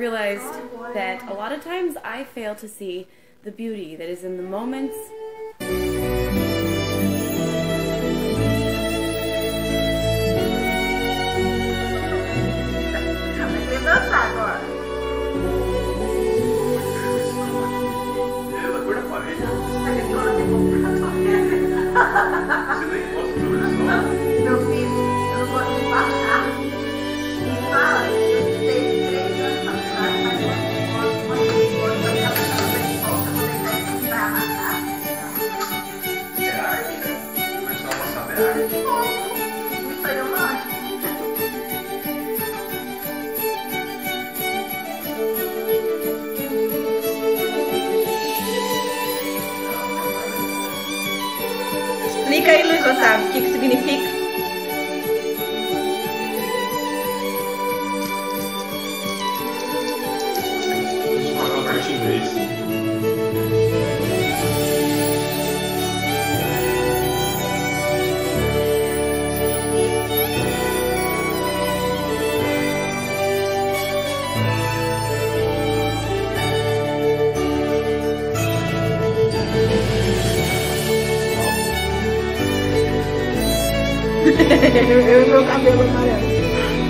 realized that a lot of times I fail to see the beauty that is in the moments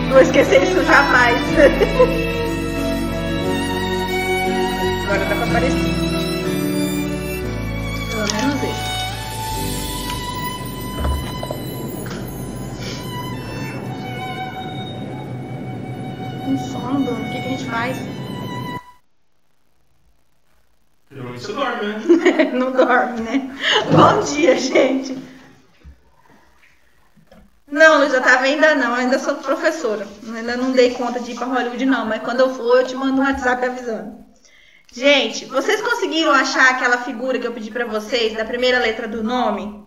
Não esquecer isso jamais. Não, Luiz Otávio, ainda não, ainda sou professora. Ainda não dei conta de ir para Hollywood, não, mas quando eu for, eu te mando um WhatsApp avisando. Gente, vocês conseguiram achar aquela figura que eu pedi para vocês, da primeira letra do nome?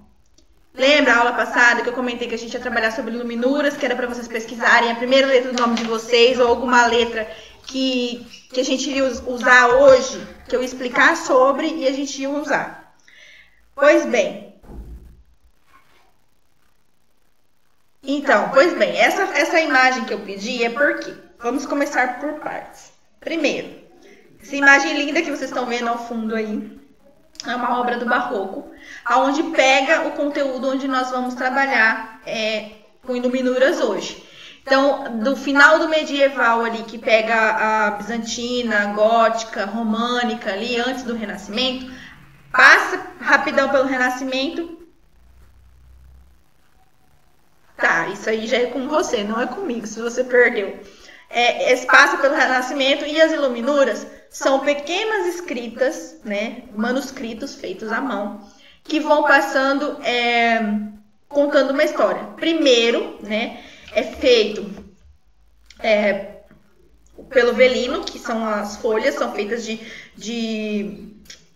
Lembra a aula passada que eu comentei que a gente ia trabalhar sobre luminuras, que era para vocês pesquisarem a primeira letra do nome de vocês ou alguma letra que, que a gente iria usar hoje, que eu ia explicar sobre e a gente ia usar. Pois bem, Então, pois bem, essa, essa imagem que eu pedi é por quê? Vamos começar por partes. Primeiro, essa imagem linda que vocês estão vendo ao fundo aí é uma obra do Barroco, aonde pega o conteúdo onde nós vamos trabalhar é, com iluminuras hoje. Então, do final do medieval ali, que pega a bizantina, gótica, românica ali, antes do Renascimento, passa rapidão pelo Renascimento Tá, isso aí já é com você, não é comigo, se você perdeu. É, passa pelo Renascimento e as iluminuras são pequenas escritas, né, manuscritos feitos à mão, que vão passando, é, contando uma história. Primeiro, né, é feito é, pelo velino, que são as folhas, são feitas de, de,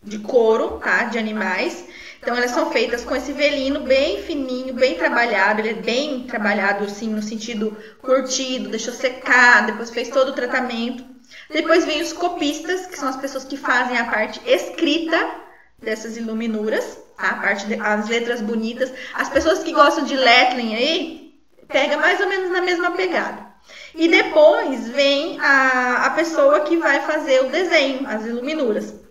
de couro, tá, de animais. Então elas são feitas com esse velino bem fininho, bem trabalhado. Ele é bem trabalhado assim no sentido curtido, deixou secar, depois fez todo o tratamento. Depois vem os copistas, que são as pessoas que fazem a parte escrita dessas iluminuras, tá? a parte de, as letras bonitas. As pessoas que gostam de lettering aí, pega mais ou menos na mesma pegada. E depois vem a, a pessoa que vai fazer o desenho, as iluminuras.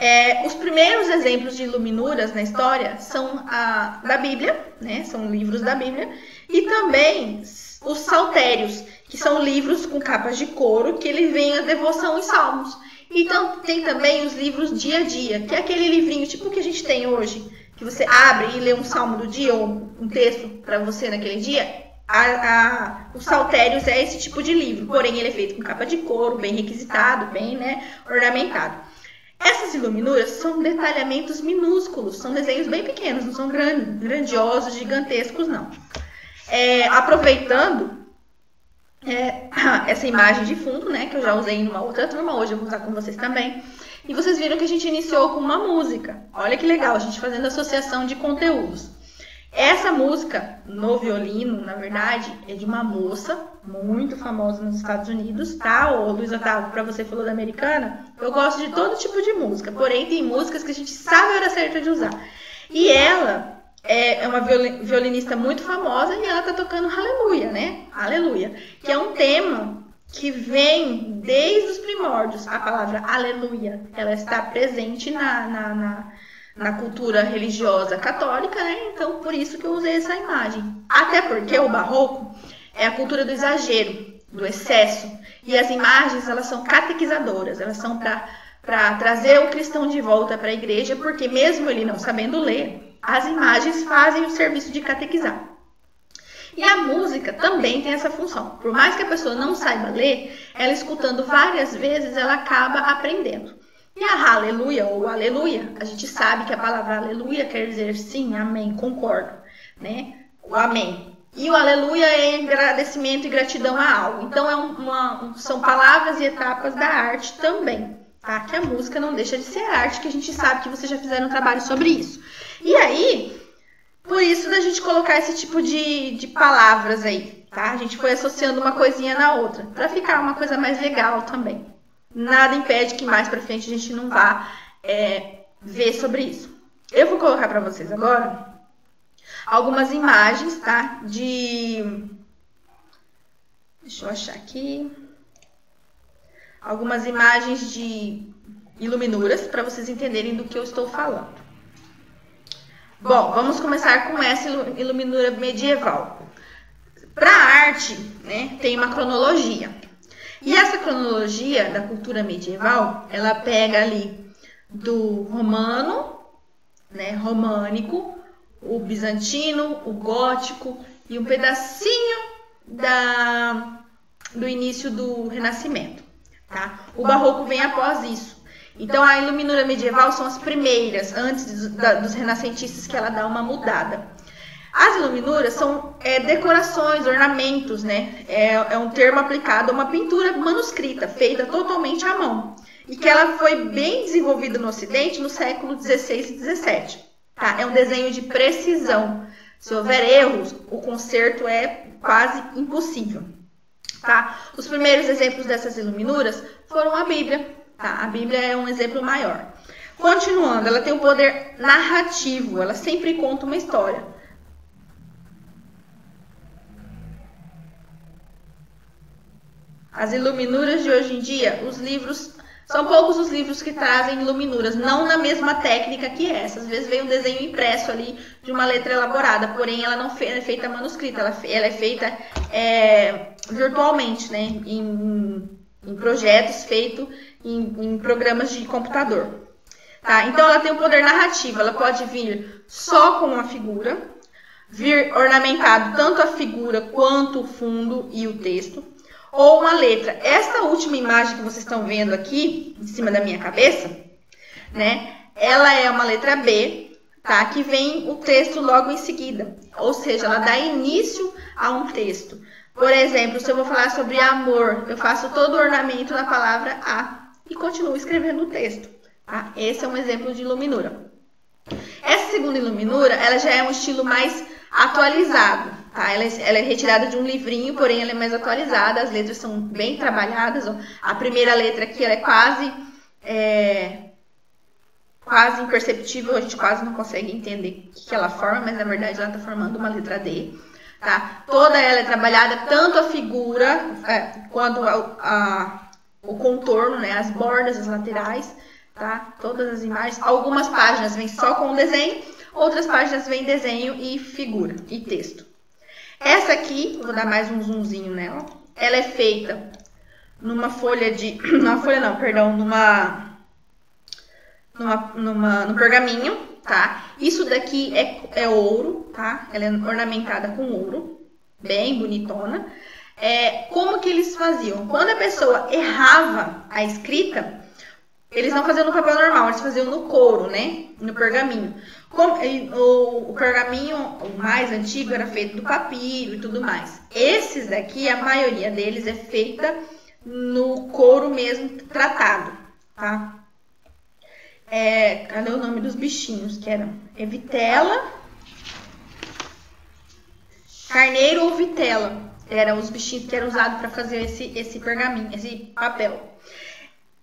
É, os primeiros exemplos de iluminuras na história são a da Bíblia, né? São livros da Bíblia, e também os saltérios, que são livros com capas de couro que ele vem a devoção e salmos. Então tem também os livros dia a dia, que é aquele livrinho tipo que a gente tem hoje, que você abre e lê um salmo do dia ou um texto para você naquele dia. A, a, os saltérios é esse tipo de livro, porém ele é feito com capa de couro, bem requisitado, bem né, ornamentado. Essas iluminuras são detalhamentos minúsculos, são desenhos bem pequenos, não são grandiosos, gigantescos, não. É, aproveitando é, essa imagem de fundo, né, que eu já usei numa outra turma, hoje eu vou usar com vocês também. E vocês viram que a gente iniciou com uma música. Olha que legal, a gente fazendo associação de conteúdos. Essa música, no violino, na verdade, é de uma moça muito famosa nos Estados Unidos, tá? Ô, Luiz Otávio, pra você falou da americana, eu gosto de todo tipo de música, porém tem músicas que a gente sabe a hora certa de usar. E ela é uma violinista muito famosa e ela tá tocando Aleluia, né? Aleluia, que é um tema que vem desde os primórdios. A palavra Aleluia, ela está presente na, na, na na cultura religiosa católica, né? Então, por isso que eu usei essa imagem. Até porque o barroco é a cultura do exagero, do excesso. E as imagens, elas são catequizadoras, elas são para trazer o cristão de volta para a igreja, porque mesmo ele não sabendo ler, as imagens fazem o serviço de catequizar. E a música também tem essa função. Por mais que a pessoa não saiba ler, ela escutando várias vezes, ela acaba aprendendo. E a aleluia ou aleluia, a gente sabe que a palavra aleluia quer dizer sim, amém, concordo, né? O amém. E o aleluia é agradecimento e gratidão a algo. Então é uma, são palavras e etapas da arte também, tá? Que a música não deixa de ser arte, que a gente sabe que vocês já fizeram um trabalho sobre isso. E aí, por isso da gente colocar esse tipo de, de palavras aí, tá? A gente foi associando uma coisinha na outra, para ficar uma coisa mais legal também nada impede que mais para frente a gente não vá é, ver sobre isso. Eu vou colocar para vocês agora algumas imagens, tá? De. Deixa eu achar aqui. Algumas imagens de iluminuras para vocês entenderem do que eu estou falando. Bom, vamos começar com essa iluminura medieval. Para a arte, né, tem uma cronologia. E essa cronologia da cultura medieval, ela pega ali do romano, né, românico, o bizantino, o gótico e um pedacinho da, do início do Renascimento. Tá? O barroco vem após isso. Então a iluminura medieval são as primeiras, antes dos, da, dos renascentistas, que ela dá uma mudada. As iluminuras são é, decorações, ornamentos, né? É, é, um termo aplicado a uma pintura manuscrita, feita totalmente à mão. E que ela foi bem desenvolvida no Ocidente no século XVI e XVII. Tá? É um desenho de precisão. Se houver erros, o conserto é quase impossível. Tá? Os primeiros exemplos dessas iluminuras foram a Bíblia. Tá? A Bíblia é um exemplo maior. Continuando, ela tem um poder narrativo, ela sempre conta uma história. As iluminuras de hoje em dia, os livros são poucos os livros que trazem iluminuras, não na mesma técnica que essa. Às vezes vem um desenho impresso ali de uma letra elaborada, porém ela não é feita manuscrita, ela, é feita é, virtualmente, né? Em, em projetos feitos em, em, programas de computador. Tá? Então ela tem um poder narrativo, ela pode vir só com uma figura, vir ornamentado tanto a figura quanto o fundo e o texto ou uma letra. Esta última imagem que vocês estão vendo aqui, em cima da minha cabeça, né? Ela é uma letra B, tá? Que vem o texto logo em seguida. Ou seja, ela dá início a um texto. Por exemplo, se eu vou falar sobre amor, eu faço todo o ornamento na palavra a e continuo escrevendo o texto. Tá? Esse é um exemplo de iluminura. Essa segunda iluminura, ela já é um estilo mais atualizado. Tá? Ela, é, ela, é, retirada de um livrinho, porém ela é mais atualizada, as letras são bem trabalhadas. A primeira letra aqui ela é quase é, quase imperceptível, a gente quase não consegue entender o que, que ela forma, mas na verdade ela está formando uma letra D. Tá? Toda ela é trabalhada, tanto a figura é, quanto a, a, o contorno, né? as bordas, as laterais, tá? todas as imagens. Algumas páginas vêm só com o desenho, outras páginas vêm desenho e figura e texto. Essa aqui, vou dar mais um zoomzinho nela. Ela é feita numa folha de. Numa folha não, perdão, numa. Numa, numa, no pergaminho, tá? Isso daqui é, é ouro, tá? Ela é ornamentada com ouro, bem bonitona. É, como que eles faziam? Quando a pessoa errava a escrita, eles não faziam no papel normal, eles faziam no couro, né? No pergaminho. O, pergaminho mais antigo era feito do papiro e tudo mais. Esses daqui, a maioria deles é feita no couro mesmo tratado, tá? É, cadê o nome dos bichinhos? Que eram é vitela, carneiro ou vitela. Eram os bichinhos que eram usados para fazer esse, esse pergaminho, esse papel.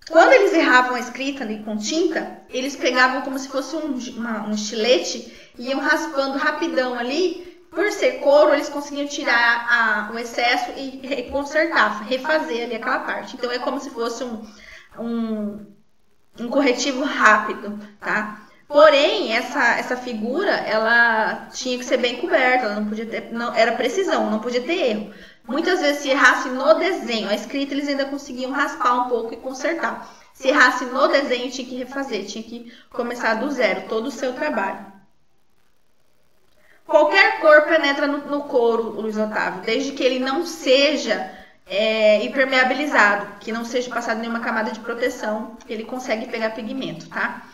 Quando eles erravam a escrita ali com tinta, eles pegavam como se fosse um, uma, um estilete e iam raspando rapidão ali. Por ser couro, eles conseguiam tirar a, o excesso e consertar, refazer ali aquela parte. Então é como se fosse um, um, um corretivo rápido, tá? Porém, essa, essa figura, ela tinha que ser bem coberta, ela não podia ter, não, era precisão, não podia ter erro. Muitas vezes, se errasse no desenho, a escrita, eles ainda conseguiam raspar um pouco e consertar. Se errasse no desenho, tinha que refazer, tinha que começar do zero, todo o seu trabalho. Qualquer cor penetra no, no couro, Luiz Otávio, desde que ele não seja é, impermeabilizado, que não seja passado nenhuma camada de proteção, ele consegue pegar pigmento, tá?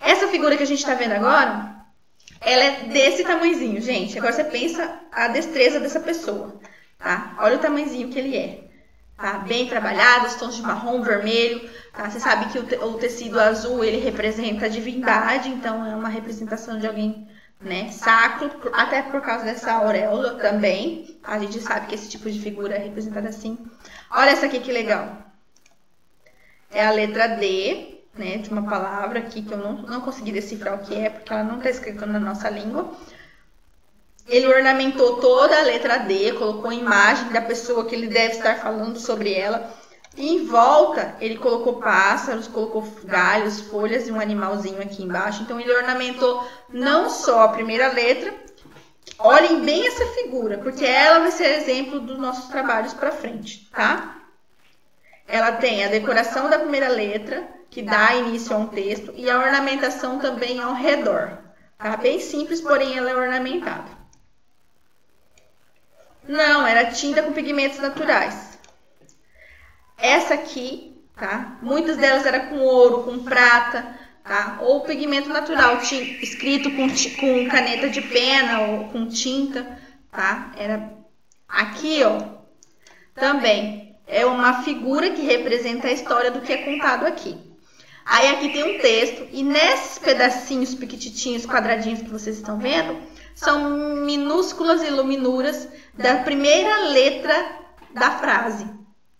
Essa figura que a gente está vendo agora, ela é desse tamanhozinho, gente. Agora você pensa a destreza dessa pessoa tá? Olha o tamanhozinho que ele é. Tá? Bem trabalhado, os tons de marrom, vermelho. Tá? Você sabe que o, te o tecido azul, ele representa a divindade, então é uma representação de alguém né, sacro, até por causa dessa auréola também. A gente sabe que esse tipo de figura é representada assim. Olha essa aqui que legal. É a letra D, né, de uma palavra aqui que eu não, não consegui decifrar o que é, porque ela não está escrita na nossa língua. Ele ornamentou toda a letra D, colocou a imagem da pessoa que ele deve estar falando sobre ela. E em volta, ele colocou pássaros, colocou galhos, folhas e um animalzinho aqui embaixo. Então, ele ornamentou não só a primeira letra, olhem bem essa figura, porque ela vai ser exemplo dos nossos trabalhos para frente, tá? Ela tem a decoração da primeira letra, que dá início a um texto, e a ornamentação também ao redor. Tá? Bem simples, porém ela é ornamentada. Não, era tinta com pigmentos naturais. Essa aqui, tá? Muitas delas eram com ouro, com prata, tá? Ou pigmento natural, escrito com, com caneta de pena ou com tinta, tá? Era aqui, ó, também é uma figura que representa a história do que é contado aqui. Aí aqui tem um texto e nesses pedacinhos pequititinhos, quadradinhos que vocês estão vendo, são minúsculas iluminuras da primeira letra da frase,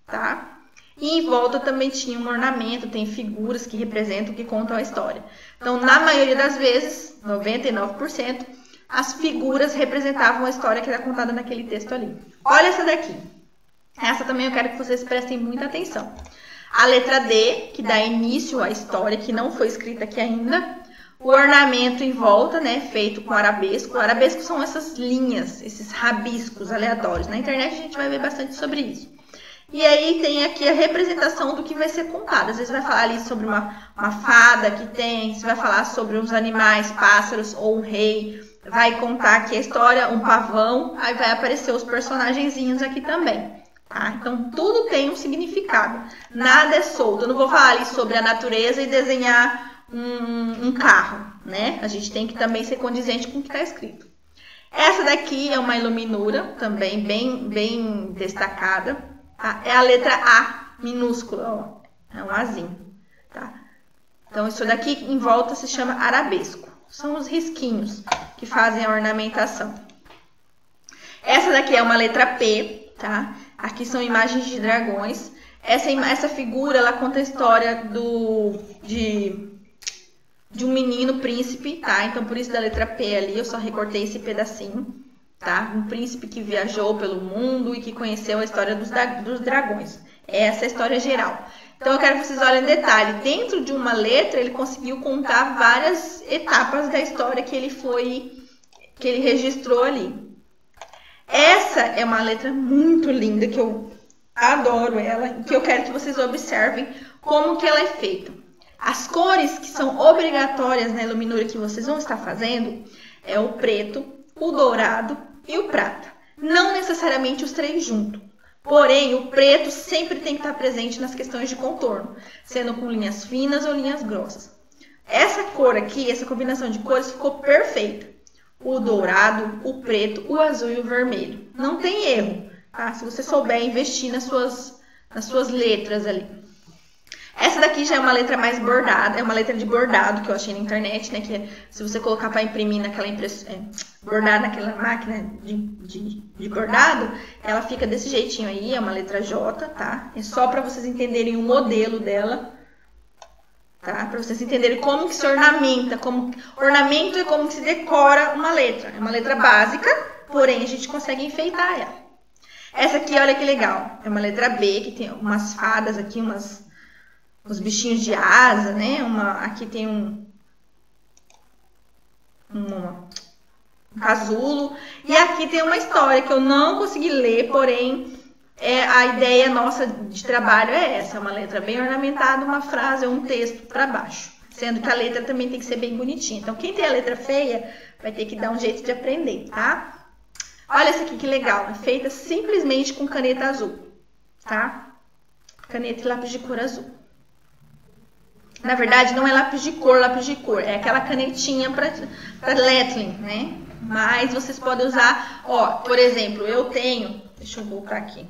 tá? E em volta também tinha um ornamento, tem figuras que representam, que contam a história. Então, na maioria das vezes, 99%, as figuras representavam a história que era contada naquele texto ali. Olha essa daqui. Essa também eu quero que vocês prestem muita atenção. A letra D, que dá início à história, que não foi escrita aqui ainda. O ornamento em volta, né, feito com arabesco. O arabesco são essas linhas, esses rabiscos aleatórios. Na internet a gente vai ver bastante sobre isso. E aí tem aqui a representação do que vai ser contado. Às vezes vai falar ali sobre uma, uma fada que tem, você vai falar sobre uns animais, pássaros ou um rei. Vai contar aqui a história, um pavão, aí vai aparecer os personagenzinhos aqui também. Tá? Então tudo tem um significado. Nada é solto. Eu não vou falar ali sobre a natureza e desenhar um, um carro, né? A gente tem que também ser condizente com o que está escrito. Essa daqui é uma iluminura, também bem, bem destacada Tá? É a letra A minúscula, ó. É um Azinho, tá? Então, isso daqui em volta se chama arabesco. São os risquinhos que fazem a ornamentação. Essa daqui é uma letra P, tá? Aqui são imagens de dragões. Essa, essa figura, ela conta a história do, de, de um menino príncipe, tá? Então, por isso da letra P ali, eu só recortei esse pedacinho tá? Um príncipe que viajou pelo mundo e que conheceu a história dos, dos dragões. Essa é a história geral. Então eu quero que vocês olhem em detalhe. Dentro de uma letra, ele conseguiu contar várias etapas da história que ele foi, que ele registrou ali. Essa é uma letra muito linda que eu adoro ela, que eu quero que vocês observem como que ela é feita. As cores que são obrigatórias na iluminura que vocês vão estar fazendo é o preto, o dourado e o prata. Não necessariamente os três juntos. Porém, o preto sempre tem que estar presente nas questões de contorno, sendo com linhas finas ou linhas grossas. Essa cor aqui, essa combinação de cores ficou perfeita. O dourado, o preto, o azul e o vermelho. Não tem erro, tá? Se você souber investir nas suas, nas suas letras ali. Essa daqui já é uma letra mais bordada, é uma letra de bordado que eu achei na internet, né? Que é, se você colocar para imprimir naquela impressão, é, bordar naquela máquina de, de, de, bordado, ela fica desse jeitinho aí, é uma letra J, tá? É só para vocês entenderem o modelo dela, tá? Para vocês entenderem como que se ornamenta, como ornamento é como que se decora uma letra. É uma letra básica, porém a gente consegue enfeitar ela. Essa aqui, olha que legal, é uma letra B que tem umas fadas aqui, umas os bichinhos de asa, né? Uma, aqui tem um, um casulo. E aqui tem uma história que eu não consegui ler, porém é, a ideia nossa de trabalho é essa, é uma letra bem ornamentada, uma frase ou um texto para baixo. Sendo que a letra também tem que ser bem bonitinha. Então, quem tem a letra feia vai ter que dar um jeito de aprender, tá? Olha essa aqui que legal, é feita simplesmente com caneta azul, tá? Caneta e lápis de cor azul. Na verdade, não é lápis de cor, lápis de cor. É aquela canetinha para lettering, né? Mas vocês podem usar, ó, por exemplo, eu tenho, deixa eu voltar aqui.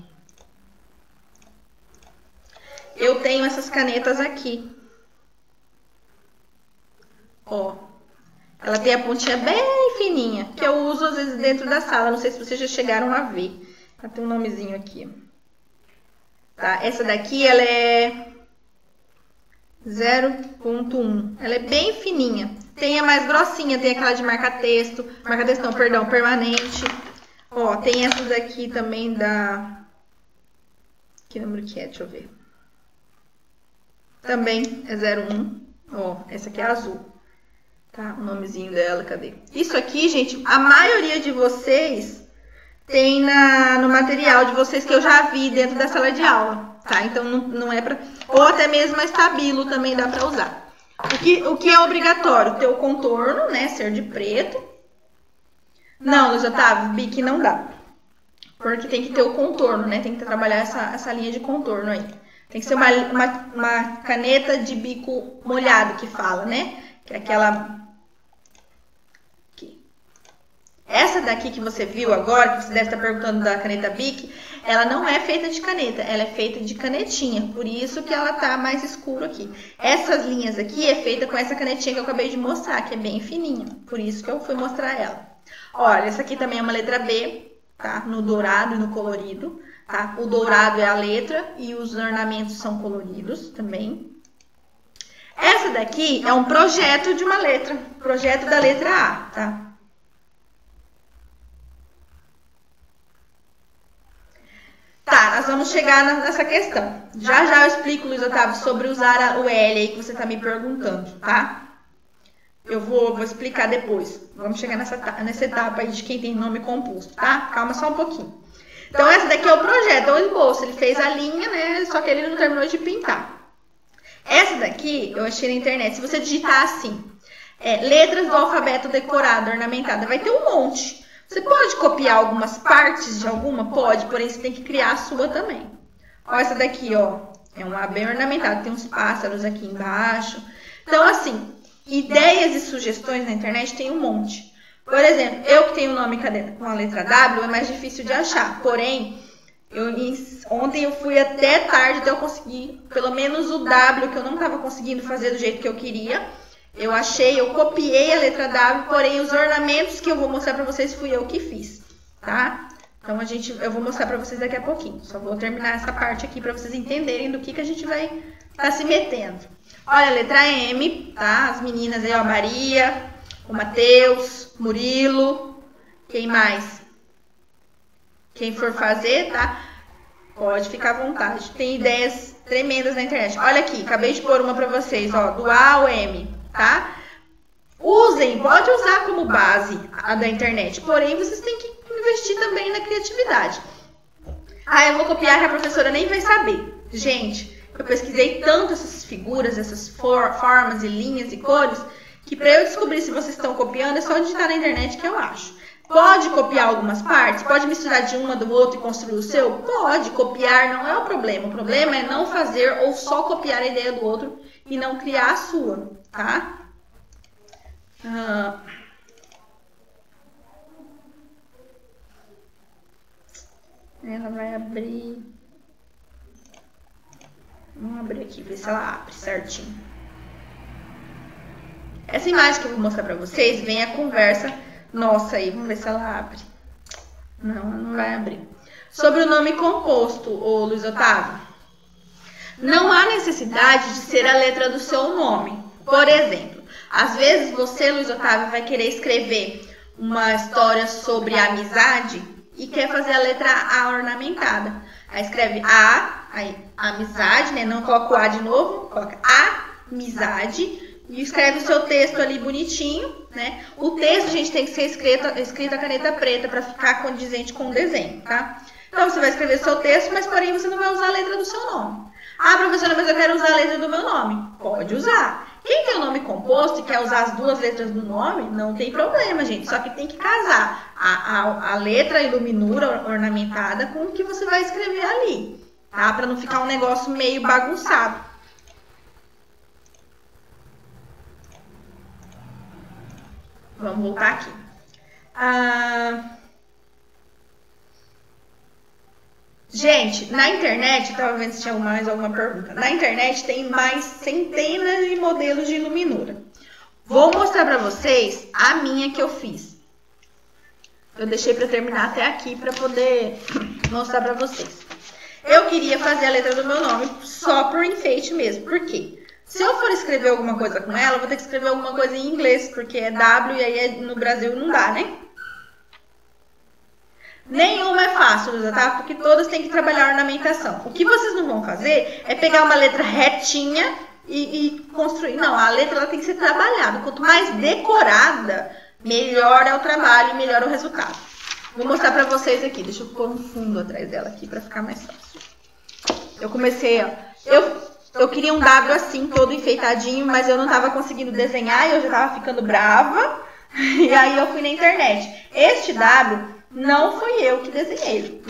Eu tenho essas canetas aqui. Ó, ela tem a pontinha bem fininha, que eu uso às vezes dentro da sala. Não sei se vocês já chegaram a ver. Ela tem um nomezinho aqui. Tá? Essa daqui, ela é 0.1. Ela é bem fininha. Tem a mais grossinha, tem aquela de marca-texto. Marca-texto não, perdão, permanente. Ó, tem essas aqui também da... Que número que é? Deixa eu ver. Também é 01. Ó, essa aqui é azul. Tá? O nomezinho dela, cadê? Isso aqui, gente, a maioria de vocês tem na, no material de vocês que eu já vi dentro da sala de aula tá? Então não, não é para ou até mesmo a estabilo também dá para usar. O que, o que é obrigatório? Ter o contorno, né? Ser de preto. Não, Luiz Otávio, bique não dá. Porque tem que ter o contorno, né? Tem que trabalhar essa, essa linha de contorno aí. Tem que ser uma, uma, uma caneta de bico molhado que fala, né? Que é aquela essa daqui que você viu agora, que você deve estar perguntando da caneta Bic, ela não é feita de caneta, ela é feita de canetinha, por isso que ela tá mais escuro aqui. Essas linhas aqui é feita com essa canetinha que eu acabei de mostrar, que é bem fininha, por isso que eu fui mostrar ela. Olha, essa aqui também é uma letra B, tá? No dourado e no colorido, tá? O dourado é a letra e os ornamentos são coloridos também. Essa daqui é um projeto de uma letra, projeto da letra A, tá? Tá, vamos chegar nessa questão. Já já eu explico, Luiz Otávio, sobre usar o L aí que você tá me perguntando, tá? Eu vou, vou explicar depois. Vamos chegar nessa, nessa etapa aí de quem tem nome composto, tá? Calma só um pouquinho. Então, essa daqui é o projeto, é o esboço. Ele fez a linha, né? Só que ele não terminou de pintar. Essa daqui eu achei na internet. Se você digitar assim, é, letras do alfabeto decorado, ornamentada, vai ter um monte. Você pode copiar algumas partes de alguma? Pode, porém você tem que criar a sua também. Olha essa daqui, ó. É um bem ornamentado, tem uns pássaros aqui embaixo. Então, assim, ideias e sugestões na internet tem um monte. Por exemplo, eu que tenho o nome com a letra W é mais difícil de achar. Porém, eu, ontem eu fui até tarde até eu conseguir pelo menos o W que eu não estava conseguindo fazer do jeito que eu queria. Eu achei, eu copiei a letra W, porém os ornamentos que eu vou mostrar para vocês fui eu que fiz, tá? Então a gente, eu vou mostrar para vocês daqui a pouquinho. Só vou terminar essa parte aqui para vocês entenderem do que, que a gente vai estar tá se metendo. Olha, a letra M, tá? As meninas aí, ó, Maria, o Matheus, Murilo, quem mais? Quem for fazer, tá? Pode ficar à vontade. Tem ideias tremendas na internet. Olha aqui, acabei de pôr uma para vocês, ó, do A ao M tá? Usem, pode usar como base a da internet, porém vocês têm que investir também na criatividade. Ah, eu vou copiar que a professora nem vai saber. Gente, eu pesquisei tanto essas figuras, essas for formas e linhas e cores, que para eu descobrir se vocês estão copiando é só digitar na internet que eu acho. Pode copiar algumas partes? Pode misturar de uma do outro e construir o seu? Pode, copiar não é o problema. O problema é não fazer ou só copiar a ideia do outro e não criar a sua, tá? Ah, ela vai abrir. Vamos abrir aqui, ver se ela abre certinho. Essa imagem que eu vou mostrar pra vocês vem a conversa nossa aí. Vamos ver se ela abre. Não, ela não vai abrir. Sobre o nome composto, ô Luiz Otávio. Não há necessidade de ser a letra do seu nome. Por exemplo, às vezes você, Luiz Otávio, vai querer escrever uma história sobre amizade e quer fazer a letra A ornamentada. Aí escreve A, aí amizade, né? Não coloca o A de novo, coloca amizade e escreve o seu texto ali bonitinho, né? O texto, gente, tem que ser escrito, escrito a caneta preta para ficar condizente com o desenho, tá? Então você vai escrever seu texto, mas porém você não vai usar a letra do seu nome. Ah, professora, mas eu quero usar a letra do meu nome. Pode usar. Quem tem o nome composto e quer usar as duas letras do nome, não tem problema, gente. Só que tem que casar a, a, a letra iluminura ornamentada com o que você vai escrever ali, tá? Para não ficar um negócio meio bagunçado. Vamos voltar aqui. Ah... Gente, na internet, eu tava vendo se tinha mais alguma pergunta. Na internet tem mais centenas de modelos de iluminura. Vou mostrar para vocês a minha que eu fiz. Eu deixei para terminar até aqui para poder mostrar para vocês. Eu queria fazer a letra do meu nome só por enfeite mesmo. Por quê? Se eu for escrever alguma coisa com ela, eu vou ter que escrever alguma coisa em inglês, porque é W e aí é, no Brasil não dá, né? Nenhuma é fácil, tá? Porque todas têm que trabalhar ornamentação. O que vocês não vão fazer é pegar uma letra retinha e, e construir. Não, a letra ela tem que ser trabalhada. Quanto mais decorada, melhor é o trabalho e melhor o resultado. Vou mostrar pra vocês aqui. Deixa eu pôr um fundo atrás dela aqui pra ficar mais fácil. Eu comecei, ó. Eu, eu queria um W assim, todo enfeitadinho, mas eu não tava conseguindo desenhar e eu já tava ficando brava. E aí eu fui na internet. Este W não foi eu que desenhei.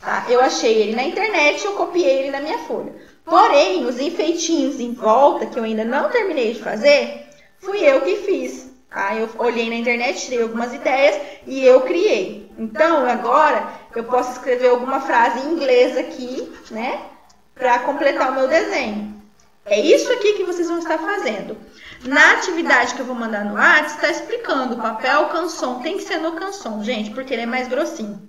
Tá? Eu achei ele na internet, eu copiei ele na minha folha. Porém, os enfeitinhos em volta, que eu ainda não terminei de fazer, fui eu que fiz. Tá? Eu olhei na internet, tirei algumas ideias e eu criei. Então, agora eu posso escrever alguma frase em inglês aqui, né? Para completar o meu desenho. É isso aqui que vocês vão estar fazendo. Na atividade que eu vou mandar no WhatsApp, está explicando. Papel canson tem que ser no canson, gente, porque ele é mais grossinho.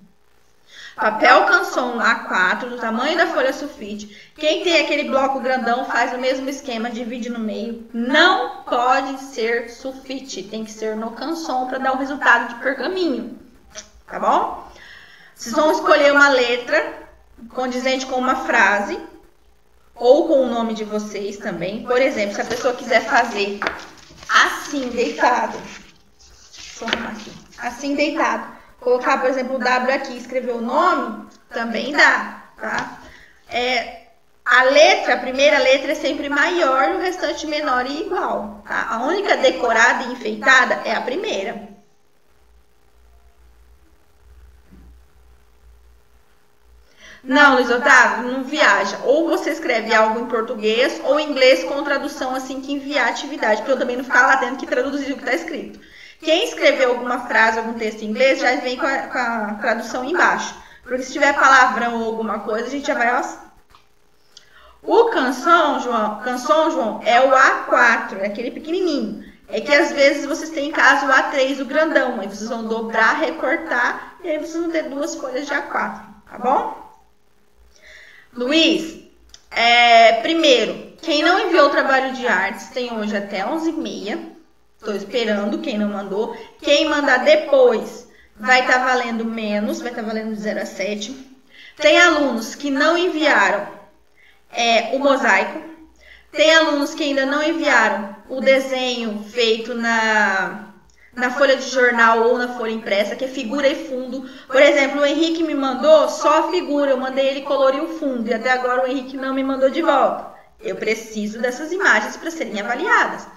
Papel canson A4, do tamanho da folha sulfite. Quem tem aquele bloco grandão faz o mesmo esquema, divide no meio. Não pode ser sulfite, tem que ser no canson para dar o resultado de pergaminho. Tá bom? Vocês vão escolher uma letra condizente com uma frase ou com o nome de vocês também. Por exemplo, se a pessoa quiser fazer assim, deitado. Assim, deitado. Colocar, por exemplo, o W aqui, escrever o nome, também dá, tá? É, a letra, a primeira letra é sempre maior e o restante menor e igual, tá? A única decorada e enfeitada é a primeira. Não, Luiz Otávio, não viaja. Ou você escreve algo em português ou em inglês com tradução assim que enviar a atividade, para eu também não ficar lá tendo que traduzir o que está escrito. Quem escreveu alguma frase, algum texto em inglês, já vem com a, com a tradução embaixo. Porque se tiver palavrão ou alguma coisa, a gente já vai. O canção, João, canção, João, é o A4, é aquele pequenininho. É que às vezes vocês têm em casa o A3, o grandão. Aí vocês vão dobrar, recortar, e aí vocês vão ter duas folhas de A4, tá bom? Luiz, é, primeiro, quem não enviou o trabalho de artes tem hoje até 11h30. Estou esperando quem não mandou. Quem mandar depois vai estar tá valendo menos, vai estar tá valendo de 0 a 7. Tem alunos que não enviaram é, o mosaico. Tem alunos que ainda não enviaram o desenho feito na na folha de jornal ou na folha impressa, que é figura e fundo. Por exemplo, o Henrique me mandou só a figura, eu mandei ele colorir o fundo, e até agora o Henrique não me mandou de volta. Eu preciso dessas imagens para serem avaliadas.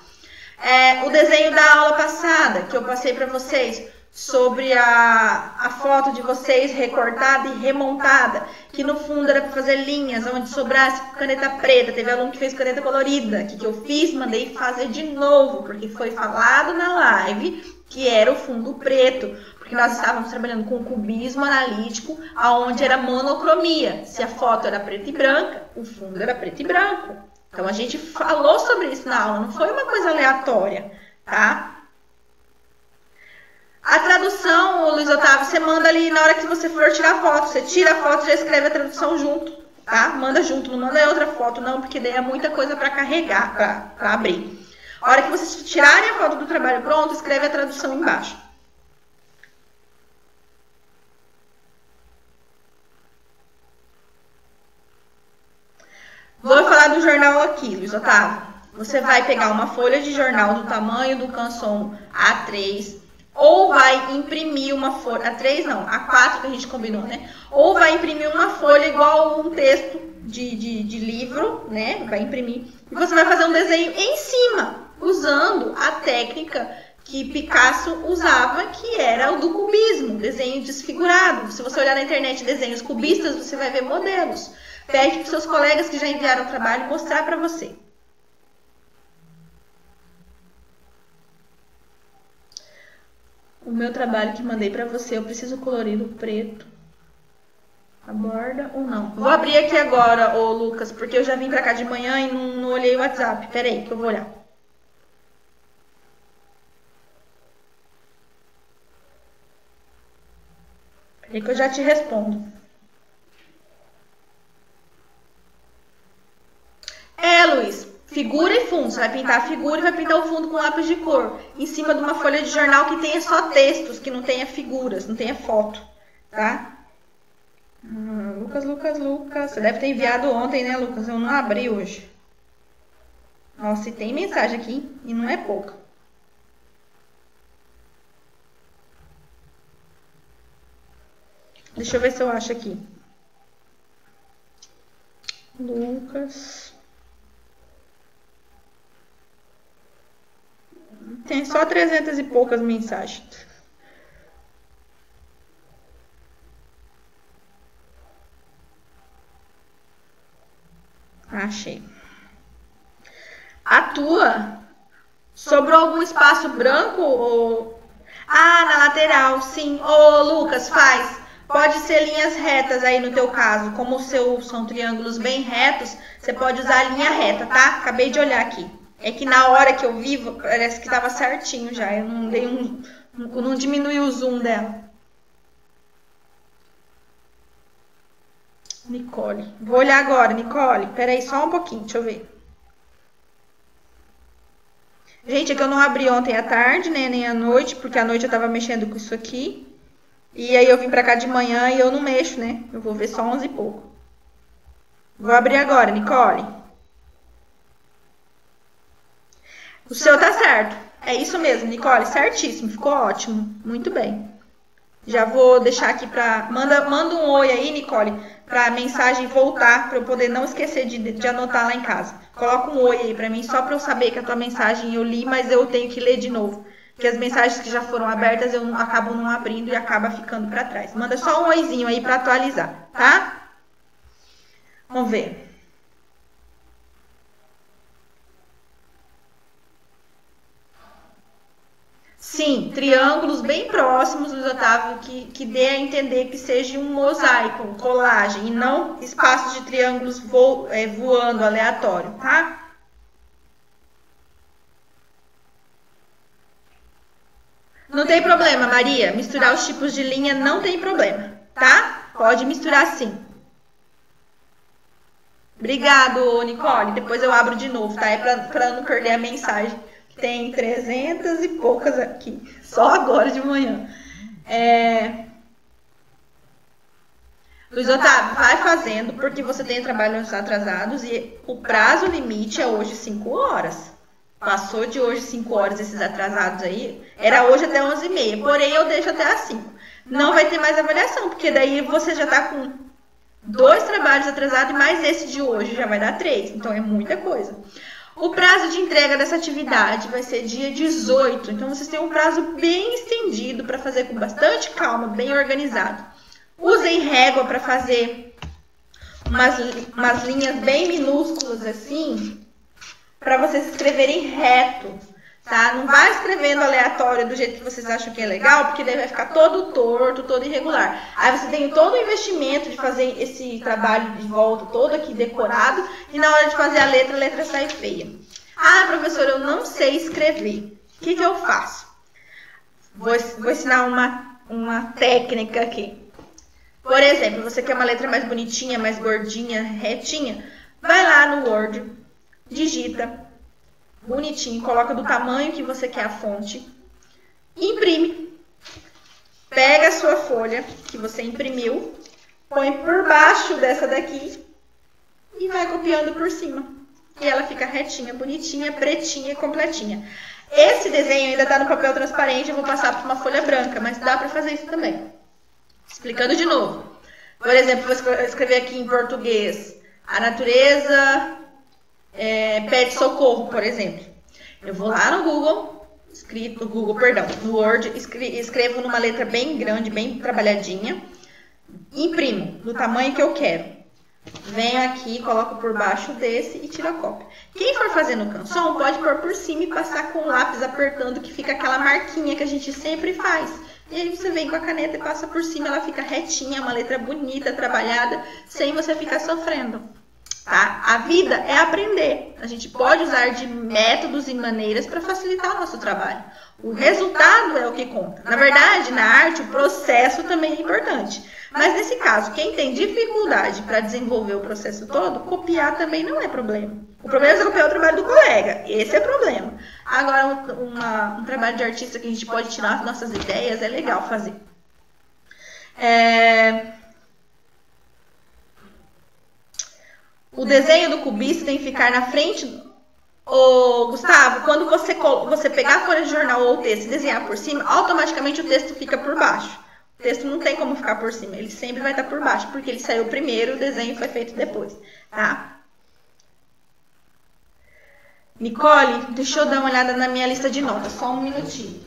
É, o desenho da aula passada, que eu passei para vocês, sobre a, a foto de vocês recortada e remontada, que no fundo era para fazer linhas, onde sobrasse caneta preta. Teve aluno que fez caneta colorida. Que, que eu fiz? Mandei fazer de novo, porque foi falado na live que era o fundo preto, porque nós estávamos trabalhando com cubismo analítico, aonde era monocromia. Se a foto era preta e branca, o fundo era preto e branco. Então a gente falou sobre isso na aula, não foi uma coisa aleatória, tá? A tradução, Luiz Otávio, você manda ali na hora que você for tirar foto. Você tira a foto e já escreve a tradução junto, tá? Manda junto, não manda outra foto, não, porque daí é muita coisa para carregar, para abrir. A hora que vocês tirarem a foto do trabalho pronto, escreve a tradução embaixo. Vou falar do jornal aqui, Luiz Otávio. Você vai pegar uma folha de jornal do tamanho do canção A3, ou vai imprimir uma folha, a 3 não, a 4 que a gente combinou, né? Ou vai imprimir uma folha igual um texto de, de, de livro, né? Vai imprimir. E você vai fazer um desenho em cima, usando a técnica que Picasso usava, que era o do cubismo, desenho desfigurado. Se você olhar na internet desenhos cubistas, você vai ver modelos. Pede para seus colegas que já enviaram o trabalho mostrar para você. O meu trabalho que mandei para você, eu preciso colorido preto. A borda ou não? Vou abrir aqui agora, ô Lucas, porque eu já vim pra cá de manhã e não, não olhei o WhatsApp. Pera aí que eu vou olhar. Peraí que eu já te respondo. É, Luiz, Figura e fundo. Você vai pintar a figura e vai pintar o fundo com lápis de cor. Em cima de uma folha de jornal que tenha só textos, que não tenha figuras, não tenha foto. Tá? Hum, Lucas, Lucas, Lucas. Você deve ter enviado ontem, né, Lucas? Eu não abri hoje. Nossa, e tem mensagem aqui e não é pouca. Deixa eu ver se eu acho aqui. Lucas. Tem só 300 e poucas mensagens. Achei. A tua sobrou algum espaço branco ou Ah, na lateral, sim. Ô, oh, Lucas, faz. Pode ser linhas retas aí no teu caso, como o seu são triângulos bem retos, você pode usar a linha reta, tá? Acabei de olhar aqui. É que na hora que eu vi, parece que tava certinho já. Eu não dei um. Não diminui o zoom dela. Nicole. Vou olhar agora, Nicole. Peraí, só um pouquinho, deixa eu ver. Gente, é que eu não abri ontem à tarde, né? Nem à noite, porque à noite eu tava mexendo com isso aqui. E aí eu vim pra cá de manhã e eu não mexo, né? Eu vou ver só 11 e pouco. Vou abrir agora, Nicole. O seu tá certo. É isso mesmo, Nicole, certíssimo. Ficou ótimo. Muito bem. Já vou deixar aqui pra. Manda, manda um oi aí, Nicole, pra mensagem voltar, pra eu poder não esquecer de, de anotar lá em casa. Coloca um oi aí pra mim, só pra eu saber que a tua mensagem eu li, mas eu tenho que ler de novo. Porque as mensagens que já foram abertas eu não, acabo não abrindo e acaba ficando pra trás. Manda só um oizinho aí pra atualizar, tá? Vamos ver. Sim, triângulos bem próximos, Luiz Otávio, que, que dê a entender que seja um mosaico, colagem, e não espaços de triângulos vo, é, voando aleatório, tá? Não tem problema, Maria. Misturar os tipos de linha não tem problema, tá? Pode misturar sim. Obrigado, Nicole. Depois eu abro de novo, tá? É para não perder a mensagem. Tem 300 e poucas aqui, só agora de manhã. É... Luiz Otávio, vai fazendo, porque você tem trabalhos atrasados e o prazo limite é hoje 5 horas. Passou de hoje 5 horas esses atrasados aí, era hoje até 11h30, porém eu deixo até às 5. Não vai ter mais avaliação, porque daí você já está com dois trabalhos atrasados e mais esse de hoje já vai dar três. Então é muita coisa. O prazo de entrega dessa atividade vai ser dia 18, então vocês têm um prazo bem estendido para fazer com bastante calma, bem organizado. Usem régua para fazer umas, umas linhas bem minúsculas assim, para vocês escreverem reto, tá? Não vai escrevendo aleatório do jeito que vocês acham que é legal, porque daí vai ficar todo torto, todo irregular. Aí você tem todo o investimento de fazer esse trabalho de volta todo aqui decorado, e na hora de fazer a letra, a letra sai feia. Ah, professor, eu não sei escrever. O que, que eu faço? Vou, vou ensinar uma, uma técnica aqui. Por exemplo, você quer uma letra mais bonitinha, mais gordinha, retinha? Vai lá no Word, digita bonitinho, coloca do tamanho que você quer a fonte, imprime. Pega a sua folha que você imprimiu, põe por baixo dessa daqui e vai copiando por cima. E ela fica retinha, bonitinha, pretinha e completinha. Esse desenho ainda está no papel transparente, eu vou passar para uma folha branca, mas dá para fazer isso também. Explicando de novo. Por exemplo, vou escrever aqui em português. A natureza é, pede socorro, por exemplo. Eu vou lá no Google, escrito Google, perdão, no Word, escrevo numa letra bem grande, bem trabalhadinha, imprimo do tamanho que eu quero. Venho aqui, coloco por baixo desse e tiro a cópia. Quem for fazer no canção, pode pôr por cima e passar com o lápis apertando, que fica aquela marquinha que a gente sempre faz. E aí você vem com a caneta e passa por cima, ela fica retinha, uma letra bonita, trabalhada, sem você ficar sofrendo. Tá? A vida é aprender. A gente pode usar de métodos e maneiras para facilitar o nosso trabalho. O resultado é o que conta. Na verdade, na arte, o processo também é importante. Mas nesse caso, quem tem dificuldade para desenvolver o processo todo, copiar também não é problema. O problema é você copiar o trabalho do colega. Esse é o problema. Agora, uma, um trabalho de artista que a gente pode tirar as nossas ideias é legal fazer. É... O desenho do cubista tem que ficar na frente. Ô, Gustavo, quando você, você pegar a folha de jornal ou o texto e desenhar por cima, automaticamente o texto fica por baixo. O texto não tem como ficar por cima, ele sempre vai estar por baixo, porque ele saiu primeiro, o desenho foi feito depois, tá? Nicole, deixa eu dar uma olhada na minha lista de notas, só um minutinho.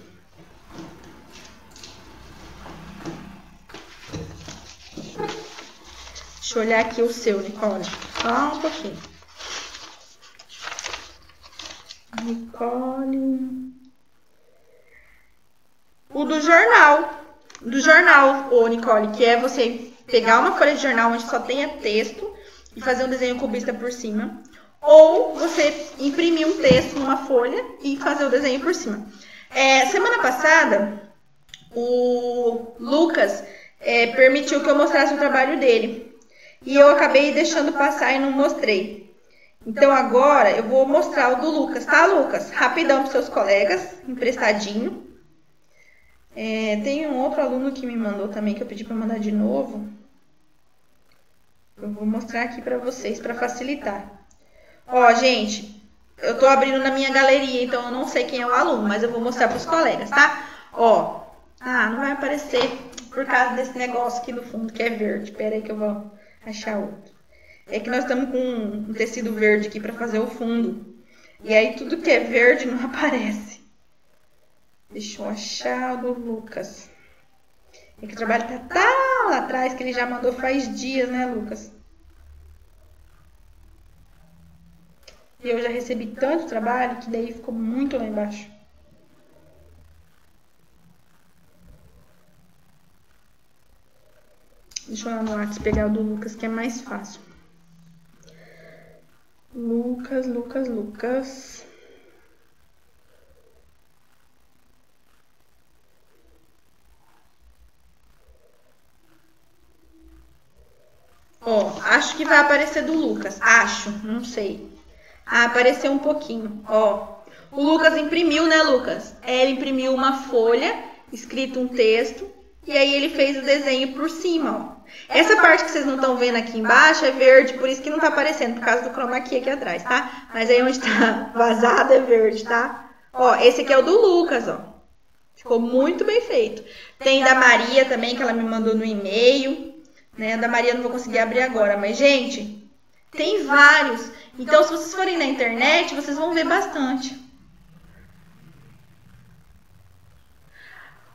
Deixa eu olhar aqui o seu, Nicole. Só um pouquinho. Nicole. O do jornal. Do jornal, ô Nicole, que é você pegar uma folha de jornal onde só tenha texto e fazer um desenho cubista por cima. Ou você imprimir um texto numa folha e fazer o desenho por cima. É, semana passada, o Lucas é, permitiu que eu mostrasse o trabalho dele. E eu acabei deixando passar e não mostrei. Então agora eu vou mostrar o do Lucas, tá, Lucas? Rapidão para seus colegas, emprestadinho. É, tem um outro aluno que me mandou também que eu pedi para mandar de novo. Eu vou mostrar aqui para vocês para facilitar. Ó, gente, eu tô abrindo na minha galeria, então eu não sei quem é o aluno, mas eu vou mostrar para os colegas, tá? Ó, ah, não vai aparecer por causa desse negócio aqui no fundo que é verde. Pera aí que eu vou achar outro. É que nós estamos com um tecido verde aqui para fazer o fundo. E aí tudo que é verde não aparece. Deixa eu achar o do Lucas. É que o trabalho tá tão lá atrás que ele já mandou faz dias, né, Lucas? E eu já recebi tanto trabalho que daí ficou muito lá embaixo. Deixa eu lá no WhatsApp pegar o do Lucas, que é mais fácil. Lucas, Lucas, Lucas. Ó, acho que vai aparecer do Lucas. Acho, não sei. Ah, apareceu um pouquinho. Ó, o Lucas imprimiu, né, Lucas? É, ele imprimiu uma folha, escrito um texto, e aí ele fez o desenho por cima, ó. Essa parte que vocês não estão vendo aqui embaixo é verde, por isso que não tá aparecendo, por causa do chroma key aqui atrás, tá? Mas aí onde tá vazado é verde, tá? Ó, esse aqui é o do Lucas, ó. Ficou muito bem feito. Tem da Maria também, que ela me mandou no e-mail. Né? Da Maria não vou conseguir abrir agora, mas, gente, tem vários. Então, se vocês forem na internet, vocês vão ver bastante.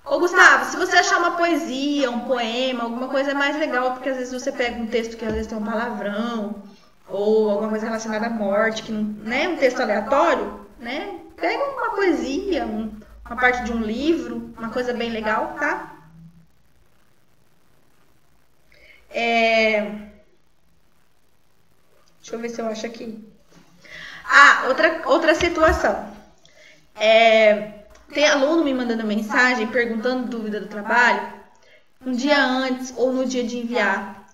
Ô, Gustavo, se você achar uma poesia, um poema, alguma coisa é mais legal, porque às vezes você pega um texto que às vezes tem um palavrão, ou alguma coisa relacionada à morte, que não, né, um texto aleatório, né? Pega uma poesia, um, uma parte de um livro, uma coisa bem legal, tá? É... Deixa eu ver se eu acho aqui. Ah, outra, outra situação. É, tem aluno me mandando mensagem perguntando dúvida do trabalho um dia antes ou no dia de enviar.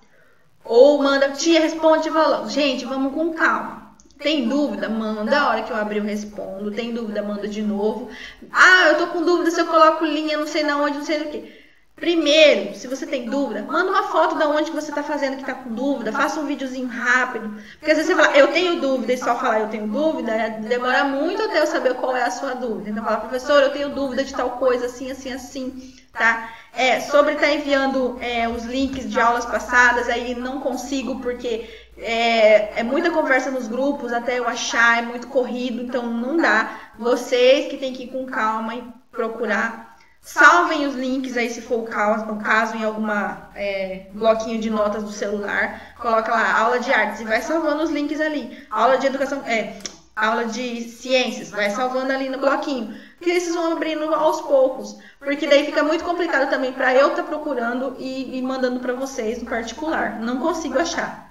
Ou manda, tia, responde valor. Gente, vamos com calma. Tem dúvida? Manda. A hora que eu abrir, eu respondo. Tem dúvida? Manda de novo. Ah, eu tô com dúvida se eu coloco linha, não sei na onde, não sei o que. Primeiro, se você tem dúvida, manda uma foto de onde que você está fazendo que está com dúvida, faça um videozinho rápido. Porque às vezes você fala, eu tenho dúvida, e só falar eu tenho dúvida, demora muito até eu saber qual é a sua dúvida. Então, fala, professor, eu tenho dúvida de tal coisa, assim, assim, assim, tá? É, sobre estar tá enviando é, os links de aulas passadas, aí não consigo, porque é, é muita conversa nos grupos, até eu achar, é muito corrido, então não dá. Vocês que têm que ir com calma e procurar Salvem os links aí, se for o caso, o caso em alguma é, bloquinho de notas do celular. Coloca lá, aula de artes e vai salvando os links ali. Aula de educação, é, aula de ciências, vai salvando ali no bloquinho. Porque esses vão abrindo aos poucos. Porque daí fica muito complicado também para eu estar tá procurando e, e mandando para vocês no particular. Não consigo achar.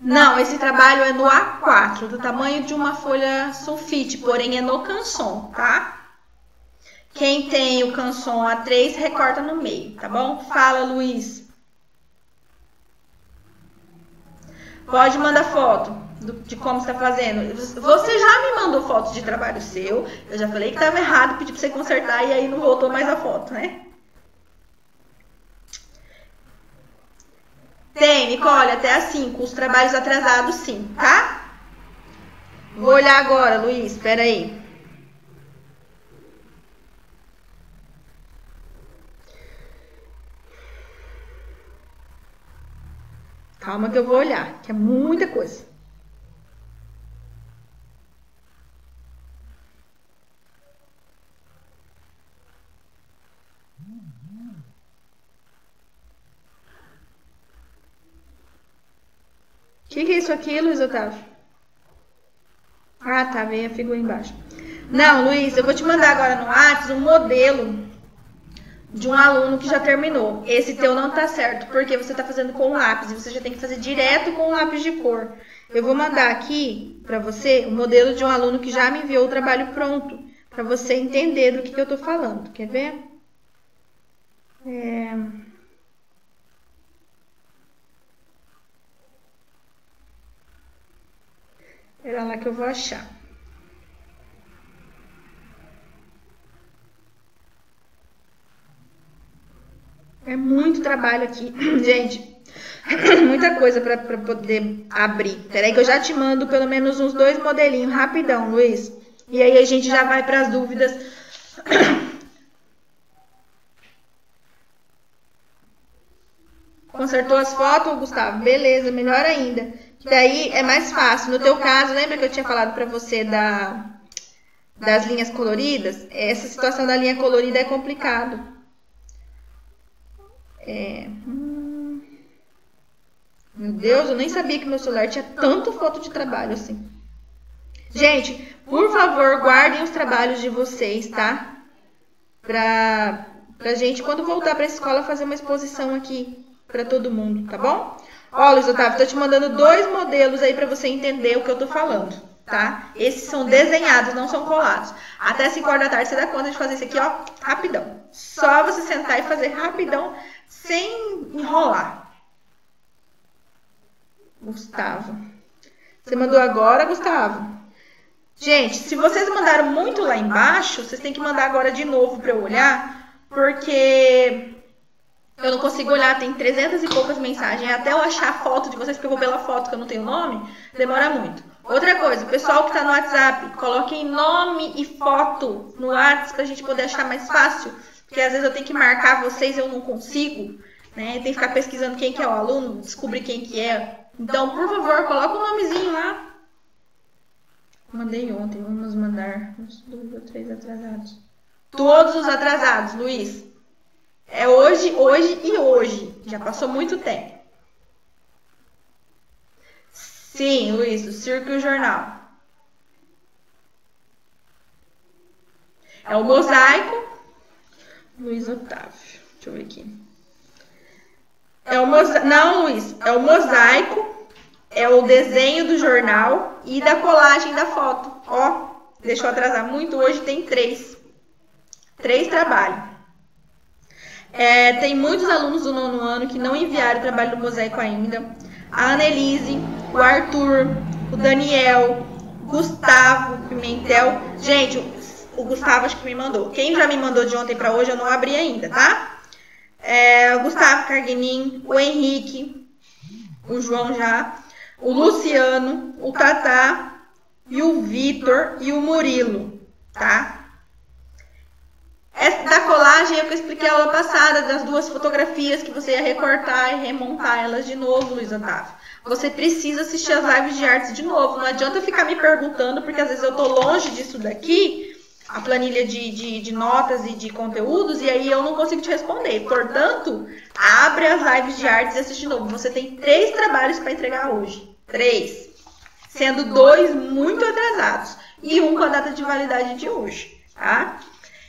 Não, esse trabalho é no A4, do tamanho de uma folha sulfite, porém é no canson, tá? Quem tem o canson A3, recorta no meio, tá bom? Fala, Luiz. Pode mandar foto do, de como está fazendo. Você já me mandou fotos de trabalho seu. Eu já falei que estava errado, pedi para você consertar e aí não voltou mais a foto, né? Tem, Nicole, até as 5. Os trabalhos atrasados, sim, tá? Vou olhar agora, Luiz. Espera aí. Calma que eu vou olhar, que é muita coisa. O que, que é isso aqui, Luiz Otávio? Ah, tá, veio a figura embaixo. Não, Luiz, eu vou te mandar agora no WhatsApp um modelo de um aluno que já terminou. Esse teu não tá certo, porque você tá fazendo com lápis e você já tem que fazer direto com lápis de cor. Eu vou mandar aqui para você o modelo de um aluno que já me enviou o trabalho pronto, para você entender do que, que eu tô falando. Quer ver? É... Era lá que eu vou achar. É muito trabalho aqui, gente. Muita coisa para poder abrir. Peraí que eu já te mando pelo menos uns dois modelinhos rapidão, Luiz. E aí a gente já vai para as dúvidas. Consertou as fotos, Gustavo? Beleza, melhor ainda. Daí é mais fácil. No teu caso, lembra que eu tinha falado para você da das linhas coloridas? Essa situação da linha colorida é complicado. É... Hum... Meu Deus, eu nem sabia que meu celular tinha tanta foto de trabalho assim. Gente, por favor, guardem os trabalhos de vocês, tá? Pra, pra gente, quando voltar pra escola, fazer uma exposição aqui pra todo mundo, tá bom? Ó, Luiz Otávio, tô te mandando dois modelos aí pra você entender o que eu tô falando, tá? Esses são desenhados, não são colados. Até 5 horas da tarde você dá conta de fazer isso aqui, ó, rapidão. Só você sentar e fazer rapidão sem enrolar. Gustavo. Você mandou agora, Gustavo? Gente, se vocês mandaram muito lá embaixo, vocês têm que mandar agora de novo para eu olhar, porque eu não consigo olhar, tem 300 e poucas mensagens. Até eu achar a foto de vocês, porque eu vou pela foto que eu não tenho nome, demora muito. Outra coisa, o pessoal que está no WhatsApp, coloquem nome e foto no WhatsApp para a gente poder achar mais fácil. Porque às vezes eu tenho que marcar vocês eu não consigo, né? Tem que ficar pesquisando quem que é o aluno, descobrir quem que é. Então, por favor, coloca o um nomezinho lá. Mandei ontem, vamos mandar uns dois ou três atrasados. Todos os atrasados, Luiz. É hoje, hoje e hoje. Já passou muito tempo. Sim, Luiz, o Circo e o Jornal. É o mosaico Luiz Otávio. Deixa eu ver aqui. É o mosaico. Não, Luiz. É o mosaico. É o desenho do jornal e da colagem da foto. Ó, deixou atrasar muito. Hoje tem três. Três trabalhos. É, tem muitos alunos do nono ano que não enviaram o trabalho do mosaico ainda. A Annelise, o Arthur, o Daniel, Gustavo Pimentel. Gente, o Gustavo acho que me mandou. Quem já me mandou de ontem para hoje eu não abri ainda, tá? É, o Gustavo Carguinin, o Henrique, o João já, o Luciano, o Tatá e o Vitor e o Murilo, tá? Essa da colagem é o que eu expliquei a aula passada, das duas fotografias que você ia recortar e remontar elas de novo, Luiz Otávio. Você precisa assistir as lives de artes de novo. Não adianta ficar me perguntando, porque às vezes eu tô longe disso daqui a planilha de, de, de, notas e de conteúdos e aí eu não consigo te responder. Portanto, abre as lives de artes e assiste de novo. Você tem três trabalhos para entregar hoje. Três. Sendo dois muito atrasados e um com a data de validade de hoje, tá?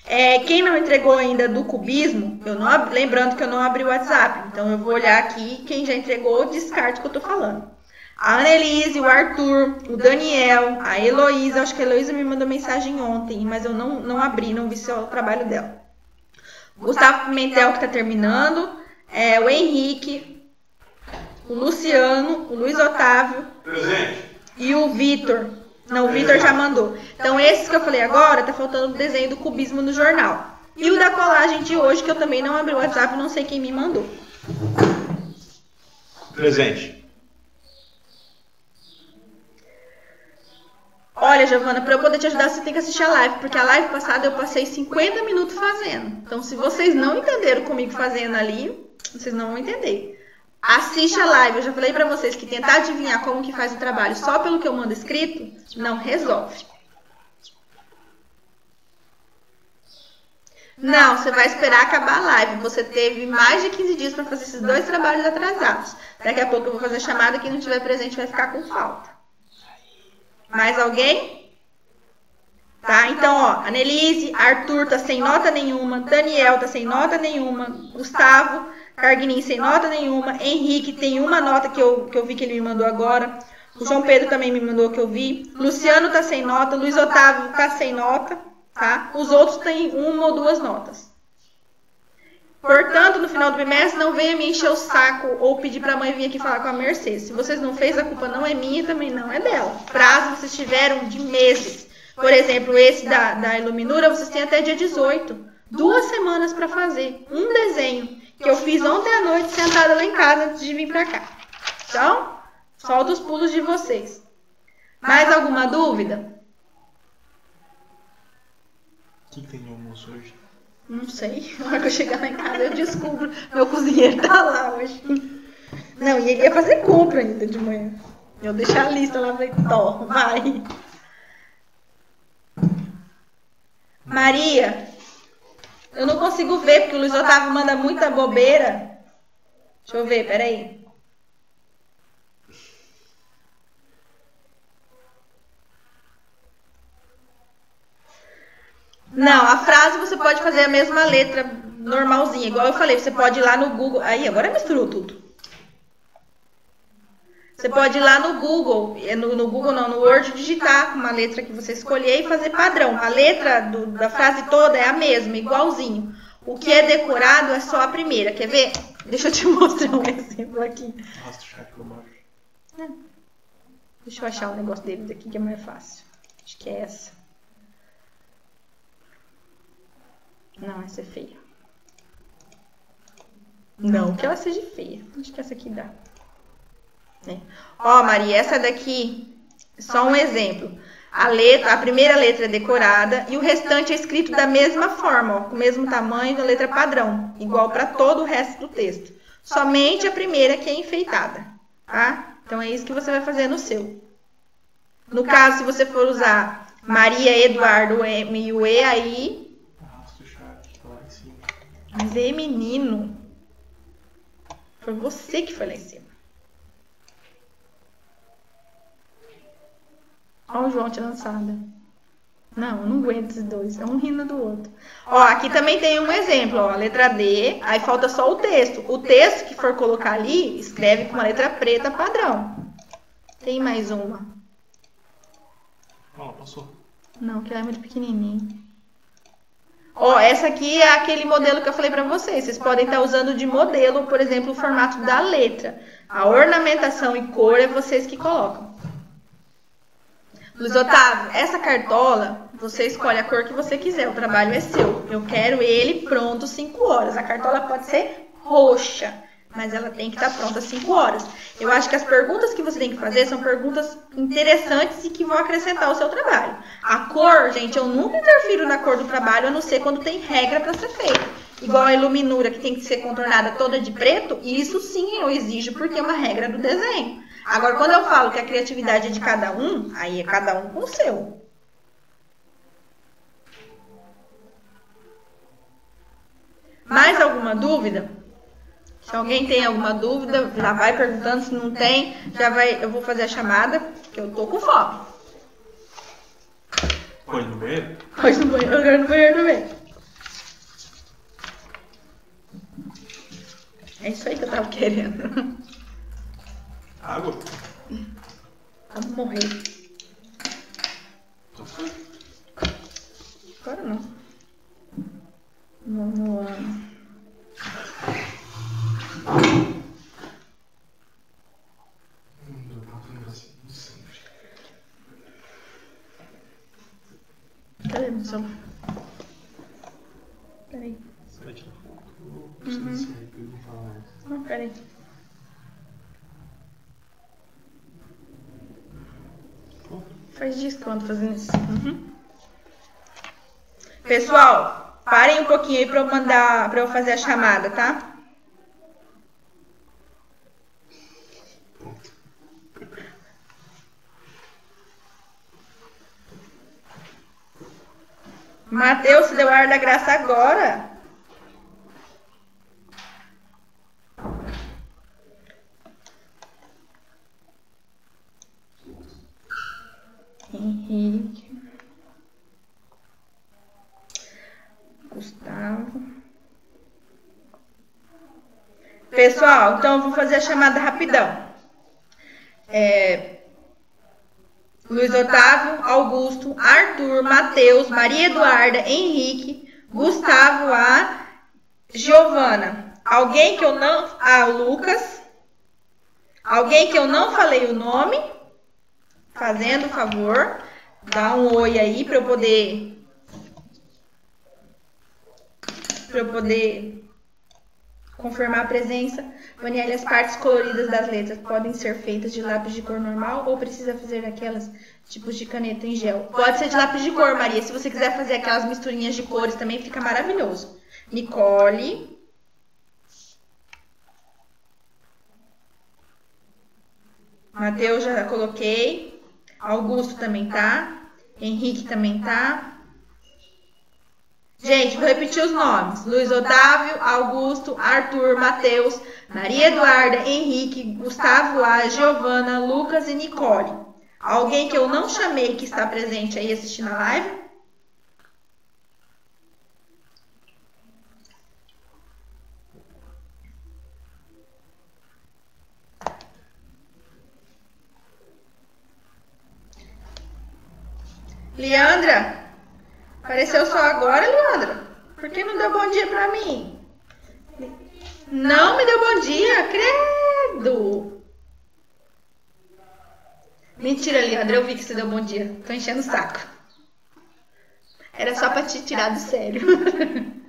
É, quem não entregou ainda do cubismo, eu não, lembrando que eu não abri o WhatsApp, então eu vou olhar aqui, quem já entregou, descarte o que eu tô falando a Annelise, o Arthur, o Daniel, a Heloísa. Acho que a Heloísa me mandou mensagem ontem, mas eu não, não abri, não vi se é o trabalho dela. Gustavo Pimentel, que está terminando. É, o Henrique, o Luciano, o Luiz Otávio. Presente. E o Vitor. Não, o Vitor já mandou. Então, esses que eu falei agora, tá faltando o desenho do cubismo no jornal. E o da colagem de hoje, que eu também não abri o WhatsApp, não sei quem me mandou. Presente. Olha, Giovana, para eu poder te ajudar, você tem que assistir a live, porque a live passada eu passei 50 minutos fazendo. Então, se vocês não entenderam comigo fazendo ali, vocês não vão entender. Assiste a live. Eu já falei para vocês que tentar adivinhar como que faz o trabalho só pelo que eu mando escrito não resolve. Não, você vai esperar acabar a live. Você teve mais de 15 dias para fazer esses dois trabalhos atrasados. Daqui a pouco eu vou fazer chamada. Quem não estiver presente vai ficar com falta. Mais alguém? Tá? Então, ó, Anelise, Arthur tá sem nota nenhuma, Daniel tá sem nota nenhuma, Gustavo, Carguinin sem nota nenhuma, Henrique tem uma nota que eu, que eu vi que ele me mandou agora, o João Pedro também me mandou que eu vi, Luciano tá sem nota, Luiz Otávio tá sem nota, tá? Os outros têm uma ou duas notas. Portanto, no final do bimestre, não venha me encher o saco ou pedir para a mãe vir aqui falar com a Mercedes. Se vocês não fez, a culpa não é minha também não é dela. Prazo vocês tiveram de meses. Por exemplo, esse da, da Iluminura, vocês têm até dia 18. Duas semanas para fazer um desenho que eu fiz ontem à noite sentada lá em casa antes de vir para cá. Então, solta os pulos de vocês. Mais alguma dúvida? O que, tem almoço hoje? Não sei. Na hora que eu chegar lá em casa eu descubro. Meu cozinheiro tá lá hoje. Não, e ele ia fazer compra ainda de manhã. Eu deixei a lista lá, falei, Tó, vai. Maria, eu não consigo ver porque o Luiz Otávio manda muita bobeira. Deixa eu ver, peraí. Não, a frase você pode fazer a mesma letra normalzinha, igual eu falei, você pode ir lá no Google. Aí, agora misturou tudo. Você pode ir lá no Google, no, no, Google não, no Word, digitar uma letra que você escolher e fazer padrão. A letra do, da frase toda é a mesma, igualzinho. O que é decorado é só a primeira. Quer ver? Deixa eu te mostrar um exemplo aqui. É. Deixa eu achar o um negócio deles aqui que é mais fácil. Acho que é essa. Não, essa é feia. Não, que ela seja feia. Acho que essa aqui dá. É. Ó, Maria, essa daqui, só um exemplo. A letra, a primeira letra é decorada e o restante é escrito da mesma forma, ó, com o mesmo tamanho da letra padrão, igual para todo o resto do texto. Somente a primeira que é enfeitada, tá? Então é isso que você vai fazer no seu. No caso, se você for usar Maria Eduardo M e o E aí. Arrasta o chat, tá lá em cima. Mas é menino. Foi você que foi lá em cima. Olha o João tirando sarda. Não, não aguento esses dois. É um rindo do outro. Ó, aqui também tem um exemplo, ó. Letra D, aí falta só o texto. O texto que for colocar ali, escreve com uma letra preta padrão. Tem mais uma. Ó, passou. Não, que ela é muito pequenininho. Ó, essa aqui é aquele modelo que eu falei pra vocês. Vocês podem estar usando de modelo, por exemplo, o formato da letra. A ornamentação e cor é vocês que colocam. Luiz Otávio, essa cartola, você escolhe a cor que você quiser, o trabalho é seu. Eu quero ele pronto 5 horas. A cartola pode ser roxa, mas ela tem que estar pronta 5 horas. Eu acho que as perguntas que você tem que fazer são perguntas interessantes e que vão acrescentar ao seu trabalho. A cor, gente, eu nunca interfiro na cor do trabalho, a não ser quando tem regra para ser feita. Igual a iluminura, que tem que ser contornada toda de preto, isso sim eu exijo porque é uma regra do desenho. Agora, quando eu falo que a criatividade é de cada um, aí é cada um com o seu. Mais alguma dúvida? Se alguém tem alguma dúvida, já vai perguntando. Se não tem, já vai. Eu vou fazer a chamada, que eu tô com fome. Põe no banheiro? Pode no banheiro, eu quero no banheiro também. É isso aí que eu tava querendo. Água? Vamos morrer. Agora não. Vamos lá. Cadê meu celular? Peraí. Foto? Não peraí. Faz dias que eu fazendo isso. Uhum. Pessoal, parem um pouquinho aí pra eu mandar, pra eu fazer a chamada, tá? Mateus deu ar da graça agora. Henrique. Gustavo. Pessoal, então eu vou fazer a chamada rapidão. É, Luiz Otávio, Augusto, Arthur, Matheus, Maria Eduarda, Henrique, Gustavo A, Giovana. Alguém que eu não. Ah, Lucas. Alguém que eu não falei o nome. Fazendo favor. Dá um oi aí para eu poder. Para eu poder confirmar a presença. Vanielle, as partes coloridas das letras podem ser feitas de lápis de cor normal ou precisa fazer aquelas tipos de caneta em gel? Pode ser de lápis de cor, Maria. Se você quiser fazer aquelas misturinhas de cores também fica maravilhoso. Nicole. Matheus já coloquei. Augusto também tá. Henrique também tá. Gente, vou repetir os nomes: Luiz Otávio, Augusto, Arthur, Matheus, Maria Eduarda, Henrique, Gustavo A, Giovana, Lucas e Nicole. Alguém que eu não chamei que está presente aí assistindo a live? Leandra, apareceu só agora, Leandra? Por que não deu bom dia pra mim? Não me deu bom dia, credo. Mentira, Leandra, eu vi que você deu bom dia. Tô enchendo o saco. Era só pra te tirar do sério.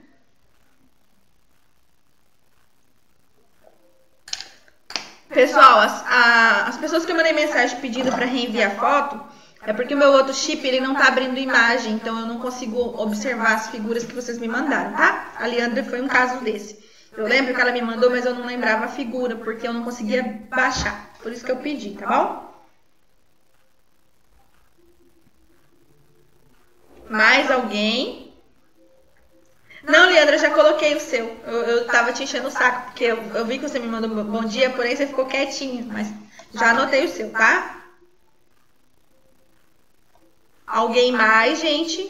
Pessoal, as, a, as pessoas que eu mandei mensagem pedindo para reenviar foto, é porque o meu outro chip ele não tá abrindo imagem, então eu não consigo observar as figuras que vocês me mandaram, tá? A Leandra foi um caso desse. Eu lembro que ela me mandou, mas eu não lembrava a figura, porque eu não conseguia baixar. Por isso que eu pedi, tá bom? Mais alguém? Não, Leandra, já coloquei o seu. Eu, eu tava te enchendo o saco, porque eu, eu vi que você me mandou bom dia, porém você ficou quietinho. Mas já anotei o seu, tá? Alguém mais, gente?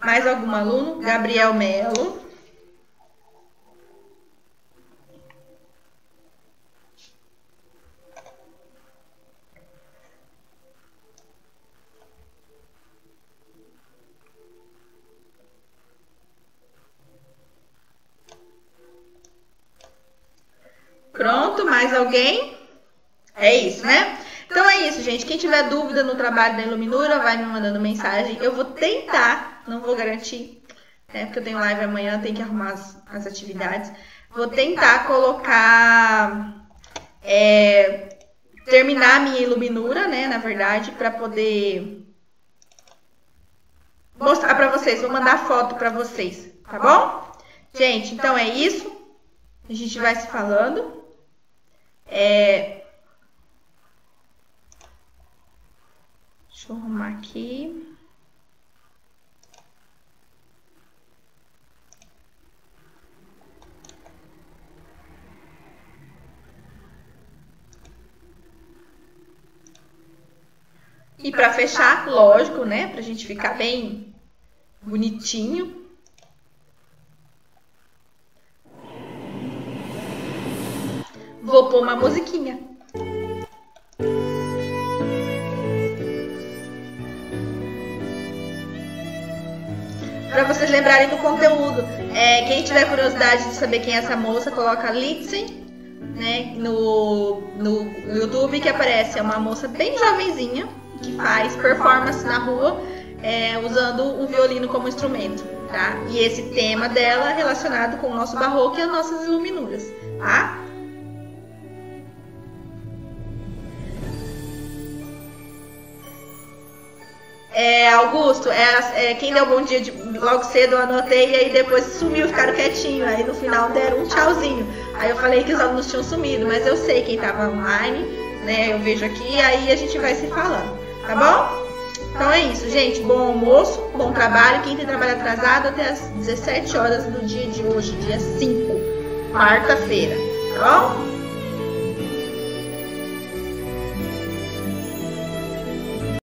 Mais algum aluno? Gabriel Melo. Pronto, mais alguém? É isso, né? Então é isso, gente. Quem tiver dúvida no trabalho da Iluminura, vai me mandando mensagem. Eu vou tentar, não vou garantir, né? Porque eu tenho live amanhã, tenho que arrumar as, as atividades. Vou tentar colocar. É, terminar a minha Iluminura, né? Na verdade, para poder mostrar para vocês. Vou mandar foto para vocês, tá bom? Gente, então é isso. A gente vai se falando. É, Deixa eu arrumar aqui. E para fechar, lógico, né? Pra gente ficar bem bonitinho. Vou pôr uma musiquinha. Para vocês lembrarem do conteúdo. É, quem tiver curiosidade de saber quem é essa moça, coloca Litsen né, no, no YouTube que aparece. É uma moça bem jovenzinha que faz performance na rua é, usando o violino como instrumento. Tá? E esse tema dela é relacionado com o nosso barroco e as nossas iluminuras. Tá? É, Augusto, é, é, quem deu bom dia de, logo cedo eu anotei e aí depois sumiu, ficaram quietinho. Aí no final deram um tchauzinho. Aí eu falei que os alunos tinham sumido, mas eu sei quem estava online, né? Eu vejo aqui aí a gente vai se falando, tá bom? Então é isso, gente. Bom almoço, bom trabalho. Quem tem trabalho atrasado até as 17 horas do dia de hoje, dia 5, quarta-feira, tá bom?